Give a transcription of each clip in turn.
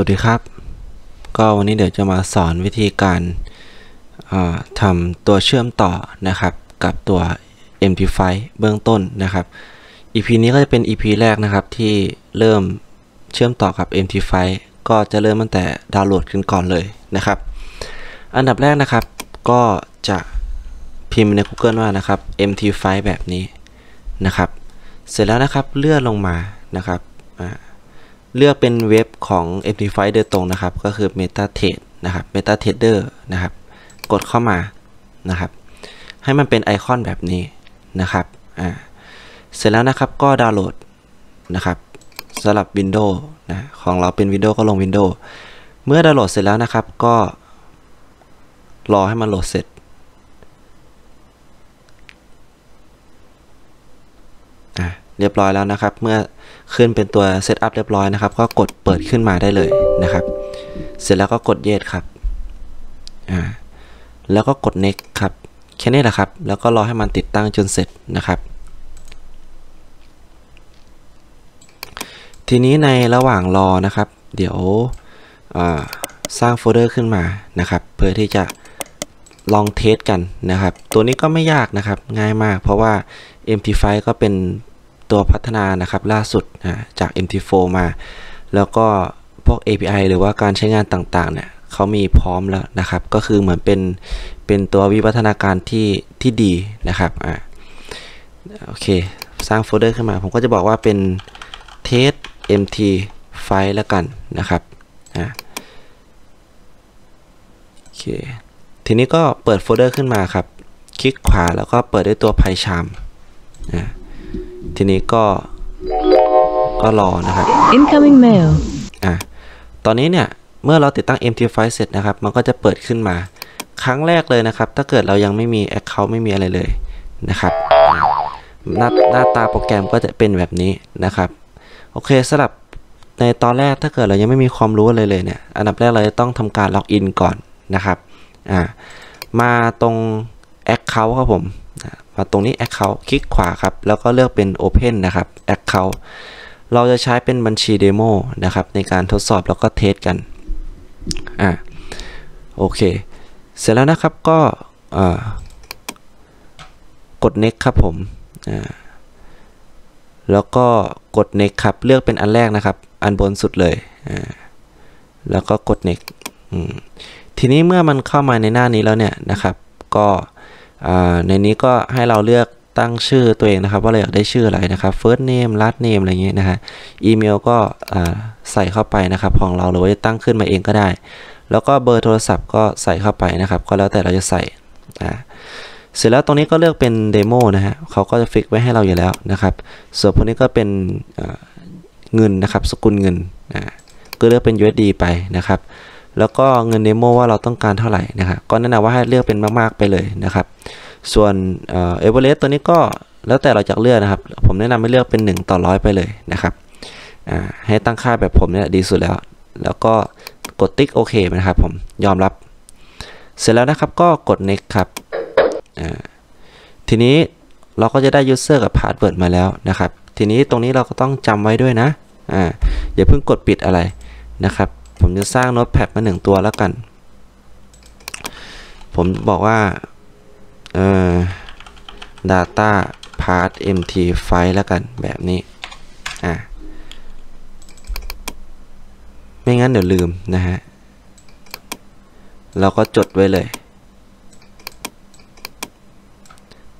วัสดีครับ ก็วันนี้เดี๋ยวจะมาสอนวิธีการทำตัวเชื่อมต่อนะครับ กับตัว MT5 เบื้องต้นนะครับ EP นี้ก็จะเป็น EP แรกนะครับที่เริ่มเชื่อมต่อกับ MT5 ก็จะเริ่มตั้งแต่ดาวน์โหลดขึ้นก่อนเลยนะครับ อันดับแรกนะครับ ก็จะพิมพ์ใน Google ว่านะครับ MT5 แบบนี้นะครับ เสร็จแล้วนะครับเลื่อนลงมานะครับ เลือกเป็นเว็บของ Amplify โดยตรงนะครับ ก็คือ MetaTrade นะครับ MetaTrader นะครับ กดเข้ามานะครับ ให้มันเป็นไอคอนแบบนี้นะครับอ่าเสร็จแล้วนะครับก็ดาวน์โหลดนะครับสำหรับ Windows นะของเราเป็น Windows ก็ลง Windows เมื่อดาวน์โหลดเสร็จแล้วนะครับก็ รอให้มันโหลดเสร็จ อะ เรียบร้อยแล้วนะครับ เมื่อขึ้นเป็นตัว setup เรียบร้อยนะครับ ก็กดเปิดขึ้นมาได้เลยนะครับ เสร็จแล้วก็กด yes ครับอ่าแล้วก็กด next ครับแค่นี้แหละครับ แล้วก็รอให้มันติดตั้งจนเสร็จนะครับ ทีนี้ในระหว่างรอนะครับ เดี๋ยวสร้างโฟลเดอร์ขึ้นมานะครับ เพื่อที่จะลอง test กันนะครับ ตัวนี้ก็ไม่ยากนะครับ ง่ายมาก เพราะว่า MT5 ก็เป็น ตัวพัฒนานะครับล่าสุดนะจาก MT4 มา แล้วก็พวก API หรือว่าการใช้งานต่างๆเนี่ยเขามีพร้อมแล้วนะครับ ก็คือเหมือนเป็นเป็นตัววิวัฒนาการที่ที่ดีนะครับอ่าโอเค สร้างโฟลเดอร์ขึ้นมา ผมก็จะบอกว่าเป็น test mt ไฟล์แล้วกันนะครับอ่าโอเค ทีนี้ก็เปิดโฟลเดอร์ขึ้นมาครับ คลิกขวาแล้วก็เปิดด้วยตัว PyCharm อ่า ทีนี้ก็ก็รอนะครับ incoming mail อะตอนนี้เนี่ยเมื่อเราติดตั้ง MT5 เสร็จนะครับ มันก็จะเปิดขึ้นมา ครั้งแรกเลยนะครับ ถ้าเกิดเรายังไม่มี Account ไม่มีอะไรเลยนะครับ หน้าหน้าตาโปรแกรมก็จะเป็นแบบนี้นะครับ โอเคสำหรับในตอนแรกถ้าเกิดเรายังไม่มีความรู้อะไรเลยเนี่ย อันดับแรกเราจะต้องทำการล็อกอินก่อนนะครับ อ่า มาตรง Account ครับผม มาตรงนี้ Account คลิกขวาครับ แล้วก็เลือกเป็น Open นะครับ Account เราจะใช้เป็นบัญชี demo นะครับ ในการทดสอบแล้วก็ test กัน อ่าโอเค เสร็จแล้วนะครับก็กด next ครับผมอ่าแล้วก็กด next ครับ เลือกเป็นอันแรกนะครับ อันบนสุดเลยอ่าแล้วก็กด next ทีนี้เมื่อมันเข้ามาในหน้านี้แล้วเนี่ยนะครับ ก็ ในนี้ก็ให้เราเลือกตั้งชื่อตัวเองนะครับ ว่าเราอยากได้ชื่ออะไรนะครับ first name last name อะไรเงี้ยนะฮะอีเมลก็ใส่เข้าไปนะครับ ของเราหรือว่าจะตั้งขึ้นมาเองก็ได้ แล้วก็เบอร์โทรศัพท์ก็ใส่เข้าไปนะครับ ก็แล้วแต่เราจะใส่เสร็จแล้วตรงนี้ก็เลือกเป็น demo นะฮะเขาก็จะ fix ไว้ให้เราอยู่แล้วนะครับ ส่วนพวกนี้ก็เป็นเงินนะครับ สกุลเงินก็เลือกเป็น USD ไปนะครับ แล้วก็เงิน demo ว่าเราต้องการเท่าไหร่นะครับก็แนะนำว่าให้เลือกเป็นมากๆไปเลยนะครับ ส่วนเอเวอเรสต์ตัวนี้ก็แล้วแต่เราจะเลือกนะครับ ผมแนะนำให้เลือกเป็น 1 ต่อร้อยไปเลยนะครับให้ตั้งค่าแบบผมเนี่ยดีสุดแล้ว แล้วก็กดติ๊กโอเคนะครับผมยอมรับ เสร็จแล้วนะครับก็กด next ครับทีนี้เราก็จะได้ user กับ password มาแล้วนะครับ ทีนี้ตรงนี้เราก็ต้องจำไว้ด้วยนะอ่าอย่าเพิ่งกดปิดอะไรนะครับ ผมจะสร้างโน้ตแพดมาหนึ่งตัวแล้วกัน ผมบอกว่าเอ่อ data part mt file แล้วกันแบบนี้ อะ ไม่งั้นเดี๋ยวลืมนะฮะ เราก็จดไว้เลย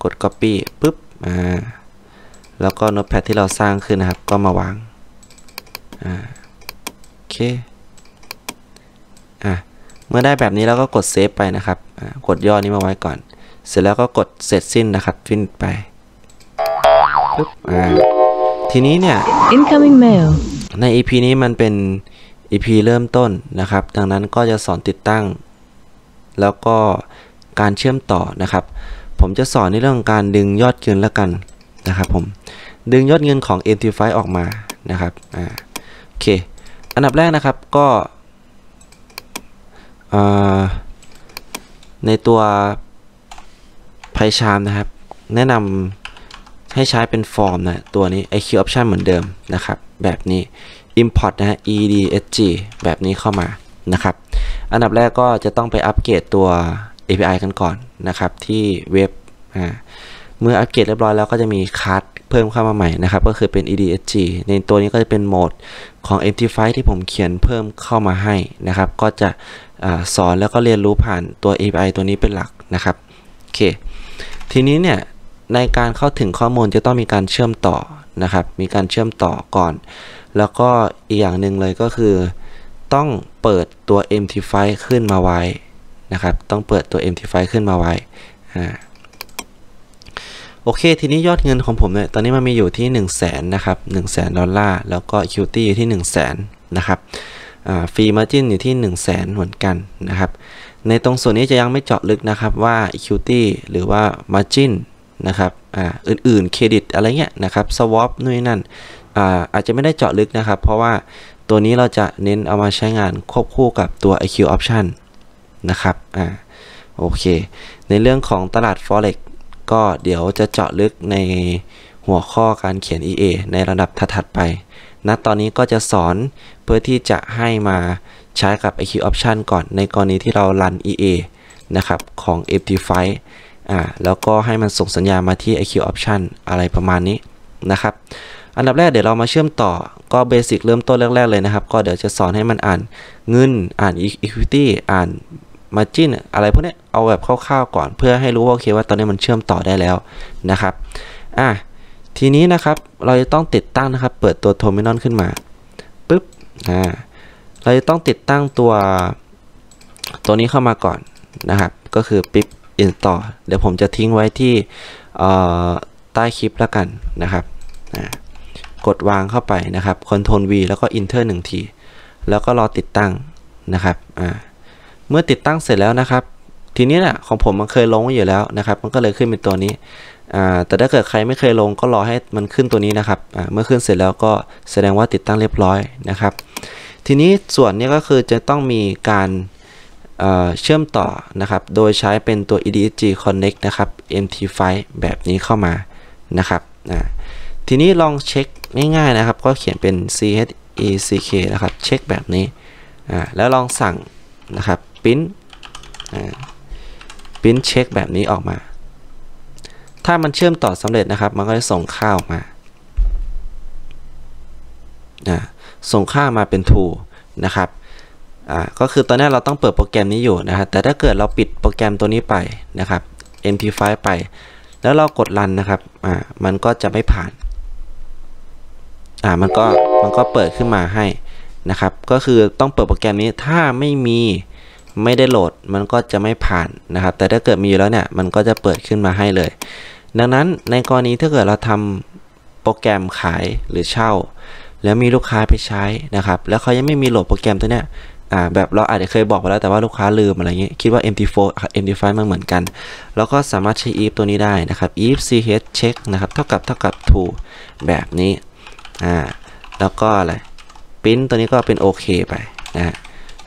กด copy ปุ๊บ อ่า แล้วก็ notepad ที่เราสร้างขึ้นนะครับ ก็มาวาง อ่า โอเค อะเมื่อได้แบบนี้แล้วก็กดเซฟไปนะครับกดย่อนี้มาไว้ก่อน เสร็จแล้วก็กดเสร็จสิ้นนะครับฟินไปปุ๊บอ่าทีนี้เนี่ย incoming mail ใน EP นี้มันเป็น EP เริ่มต้นนะครับ ดังนั้นก็จะสอนติดตั้ง แล้วก็การเชื่อมต่อนะครับ ผมจะสอนในเรื่องการดึงยอดเงินแล้วกันนะครับผมดึงยอดเงินของ m t f i ออกมานะครับอ่าโอเค อันดับแรกนะครับก็ ในตัวไพชามนะครับ แนะนำให้ใช้เป็นฟอร์มนะตัวนี้ IQ option เหมือนเดิมนะครับ แบบนี้ import นะฮะ EDSG แบบนี้เข้ามานะครับ อันดับแรกก็จะต้องไปอัปเกรดตัว API กันก่อนนะครับ ที่เว็บอ่าเมื่ออัปเกรดเรียบร้อยแล้วก็จะมีคัสเพิ่มเข้ามาใหม่นะครับ ก็คือเป็น EDSG ในตัวนี้ก็จะเป็นโหมดของ MT5 ที่ผมเขียนเพิ่มเข้ามาให้นะครับ ก็จะ อสอนแล้วก็เรียนรู้ผ่านตัว API ตัวนี้เป็นหลักนะครับโอเคทีนี้เนี่ยในการเข้าถึงข้อมูลจะต้องมีการเชื่อมต่อนะครับ มีการเชื่อมต่อก่อน แล้วก็อีกอย่างหนึ่งเลยก็คือ ต้องเปิดตัว MT5 ขึ้นมาไว้นะครับ ต้องเปิดตัว MT5 ขึ้นมาไว้อ่าโอเค ทีนี้ยอดเงินของผมเนี่ย ตอนนี้มันมีอยู่ที่ 1 0 0 0 0แสนนะครับ 1 0 0 0 0แสนดอลลาร์ แล้วก็ Equity อยู่ที่ 1 0 0 0 0แสนนะครับ Free Margin อยู่ที่ 1 0 0 0 0แสนเหมือนกันนะครับ ในตรงส่วนนี้จะยังไม่เจาะลึกนะครับว่า Equity หรือว่า Margin นะครับอ่าอื่นๆ เครดิตอะไรเงี้ยนะครับ Swap นู่นนนั่นอ่าอาจจะไม่ได้เจาะลึกนะครับ เพราะว่าตัวนี้เราจะเน้นเอามาใช้งานควบคู่กับตัว IQ Option นะครับอ่าโอเค ในเรื่องของตลาด Forex ก็เดี๋ยวจะเจาะลึกในหัวข้อการเขียน EA ในระดับถัดๆไป ณตอนนี้ก็จะสอนเพื่อที่จะให้มาใช้กับ IQ Option ก่อนในกรณีที่เรารัน EA นะครับของ MT5 อ่าแล้วก็ให้มันส่งสัญญาณมาที่ IQ Option อะไรประมาณนี้นะครับ อันดับแรกเดี๋ยวเรามาเชื่อมต่อก็เบสิกเริ่มต้นแรก ๆ เลยนะครับ ก็เดี๋ยวจะสอนให้มันอ่านเงินอ่าน equity อ่าน margin อะไรพวกนี้เอาแบบคร่าวๆก่อนเพื่อให้รู้ว่าโอเคว่าตอนนี้มันเชื่อมต่อได้แล้วนะครับอะ ทีนี้นะครับเราจะต้องติดตั้งนะครับ เปิดตัว terminal ขึ้นมาปุ๊บอ่าเราจะต้องติดตั้งตัวตัวนี้เข้ามาก่อนนะครับ ก็คือปิ๊บ install เดี๋ยวผมจะทิ้งไว้ที่ใต้คลิปแล้วกันนะครับกดวางเข้าไปนะครับ Ctrl V แล้วก็ Enter 1 ที แล้วก็รอติดตั้งนะครับเมื่อติดตั้งเสร็จแล้วนะครับ ทีนี้นะ่ะของผมมันเคยลงไว้อยู่แล้วนะครับ มันก็เลยขึ้นเป็นตัวนี้ แต่ถ้าเกิดใครไม่เคยลงก็รอให้มันขึ้นตัวนี้นะครับ เมื่อขึ้นเสร็จแล้วก็แสดงว่าติดตั้งเรียบร้อยนะครับ ทีนี้ส่วนนี้ก็คือจะต้องมีการเชื่อมต่อนะครับ โดยใช้เป็นตัว EDG Connect นะครับ MT5 แบบนี้เข้ามานะครับ ทีนี้ลองเช็คง่ายๆนะครับ ก็เขียนเป็น CHECK นะครับ เช็คแบบนี้ แล้วลองสั่งนะครับพิมพ์พิมพ์เช็คแบบนี้ออกมา ถ้ามันเชื่อมต่อสำเร็จนะครับ มันก็จะส่งค่าออกมานะส่งค่ามาเป็น true นะครับอ่าก็คือตอนนี้เราต้องเปิดโปรแกรมนี้อยู่นะครับแต่ถ้าเกิดเราปิดโปรแกรมตัวนี้ไปนะครับ MT5 ไป แล้วเรากดรันนะครับอ่ามันก็จะไม่ผ่านอ่ามันก็มันก็เปิดขึ้นมาให้นะครับ ก็คือต้องเปิดโปรแกรมนี้ถ้าไม่มีไม่ได้โหลดมันก็จะไม่ผ่านนะครับ แต่ถ้าเกิดมีอยู่แล้วเนี่ยมันก็จะเปิดขึ้นมาให้เลย ดังนั้นในกรณีถ้าเกิดเราทำโปรแกรมขายหรือเช่า แล้วมีลูกค้าไปใช้นะครับ แล้วเขายังไม่มีโหลดโปรแกรมตัวเนี้ยอ่าแบบเราอาจจะเคยบอกไปแล้วแต่ว่าลูกค้าลืมอะไรเงี้ยคิดว่า MT4 MT5 มันเหมือนกัน แล้วก็สามารถใช้ if ตัวนี้ได้นะครับ if ch check นะครับเท่ากับเท่ากับ true แบบนี้อ่าแล้วก็อะไรพิมพ์ตัวนี้ก็เป็นโอเคไปนะ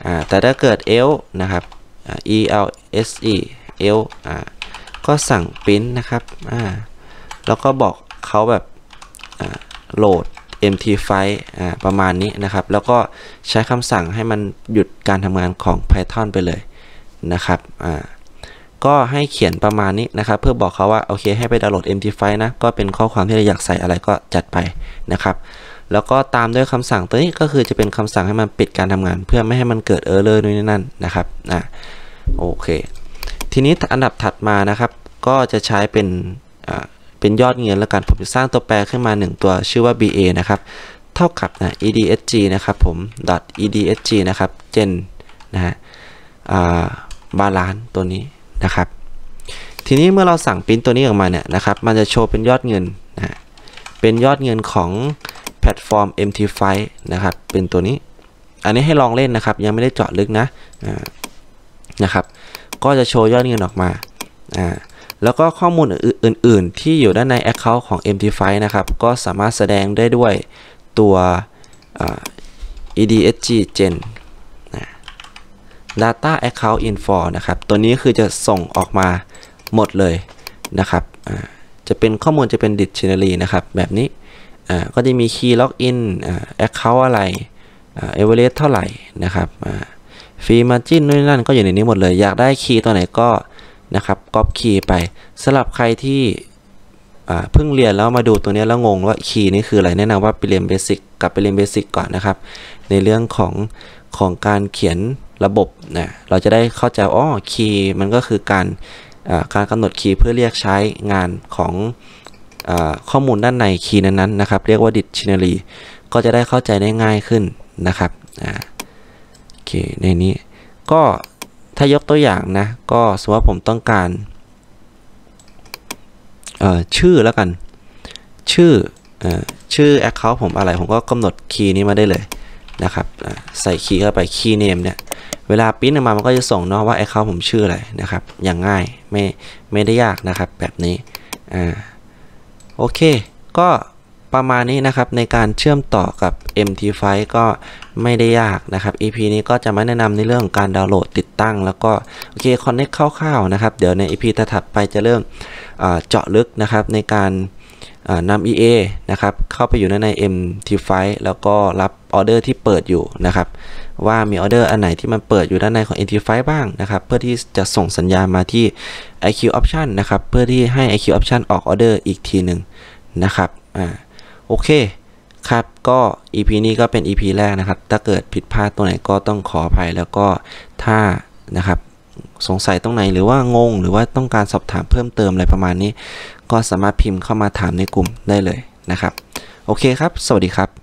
อ่าแต่ถ้าเกิด else นะครับ e l s e else อ่า ก็สั่งพิมพ์นะครับอ่าแล้วก็บอกเขาแบบอ่าโหลด MT5 อ่าประมาณนี้นะครับ แล้วก็ใช้คำสั่งให้มันหยุดการทำงานของ Python ไปเลยนะครับอ่าก็ให้เขียนประมาณนี้นะครับ เพื่อบอกเขาว่าโอเคให้ไปดาวน์โหลด MT5 นะ ก็เป็นข้อความที่เราอยากใส่อะไรก็จัดไปนะครับ แล้วก็ตามด้วยคำสั่งตัวนี้ก็คือจะเป็นคำสั่งให้มันปิดการทำงาน เพื่อไม่ให้มันเกิดเออร์เลอร์นู่นนี่นั่นนะครับอ่าโอเค ทีนี้อันดับถัดมานะครับ ก็จะใช้เป็นเป็นยอดเงินแล้วกันผมจะสร้างตัวแปรขึ้นมา 1 ตัวชื่อว่า BA นะครับ เท่ากับนะ EDSG นะครับผม .EDSG นะครับ gen นะฮะบาลานตัวนี้นะครับ ทีนี้เมื่อเราสั่งพิมพ์ตัวนี้ออกมาเนี่ยนะครับ มันจะโชว์เป็นยอดเงินนะเป็นยอดเงินของแพลตฟอร์ม MT5 นะครับ เป็นตัวนี้ อันนี้ให้ลองเล่นนะครับ ยังไม่ได้เจาะลึกนะนะครับ ก็จะโชว์ยอดเงินออกมาอ่า แล้วก็ข้อมูลอื่นๆ ที่อยู่ด้านใน Account ของ MT5 นะครับ ก็สามารถแสดงได้ด้วยตัว EDSG Gen Data Account Info นะครับ ตัวนี้คือจะส่งออกมาหมดเลยนะครับ จะเป็นข้อมูลจะเป็น Dictionary นะครับ แบบนี้ ก็จะมี key login อ่า account อะไร leverage เท่าไหร่นะครับ free margin นู่นนั่นก็อยู่ในนี้หมดเลย อยากได้ key ตัวไหนก็ นะครับก๊อป key ไปสำหรับใครที่เพิ่งเรียนแล้วมาดูตัวนี้แล้วงงว่าคีย์นี่คืออะไรแนะนำว่าไปเรียนเบสิกกลับไปเรียนเบสิกก่อนนะครับ ในเรื่องของของการเขียนระบบนะเราจะได้เข้าใจอ๋อคีย์มันก็คือการการกำหนดคีย์เพื่อเรียกใช้งานของอข้อมูลด้านในคีย์นั้นๆนะครับ เรียกว่า dictionary ก็จะได้เข้าใจได้ง่ายขึ้นนะครับโอเคในนี้ก็ ถ้ายกตัวอย่างนะ ก็สมมติว่าผมต้องการชื่อแล้วกัน ชื่ออชื่อ Account ผมอะไร ผมก็กำหนดคีย์นี้มาได้เลยนะครับใส่คีย์เข้าไปคีย์เนมเนี่ยเวลาปิ้นออกมามันก็จะส่งเนาะว่า Account ผมชื่ออะไรนะครับอย่างง่ายไม่ไม่ได้ยากนะครับแบบนี้อ่าโอเค ก็ ประมาณนี้นะครับในการเชื่อมต่อกับ MT5 ก็ไม่ได้ยากนะครับ EP นี้ก็จะมาแนะนำในเรื่องของการดาวน์โหลดติดตั้ง แล้วก็โอเค connect คร่าวๆนะครับ เดี๋ยวใน EP ถัดไปจะเริ่มอ่าเจาะลึกนะครับในการนำ EA นะครับเข้าไปอยู่ในใน MT5 แล้วก็รับออเดอร์ที่เปิดอยู่นะครับว่ามีออเดอร์อันไหนที่มันเปิดอยู่ด้านในของ MT5 บ้างนะครับเพื่อที่จะส่งสัญญาณมาที่ IQ Option นะครับเพื่อที่ให้ IQ Option ออกออเดอร์อีกทีหนึ่งนะครับอ่า โอเคครับก็ EP นี้ก็เป็น EP แรกนะครับ ถ้าเกิดผิดพลาดตัวไหนก็ต้องขออภัยแล้วก็ถ้านะครับสงสัยตรงไหนหรือว่างง หรือว่าต้องการสอบถามเพิ่มเติมอะไรประมาณนี้ ก็สามารถพิมพ์เข้ามาถามในกลุ่มได้เลยนะครับ โอเคครับ สวัสดีครับ